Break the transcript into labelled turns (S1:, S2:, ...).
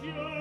S1: Non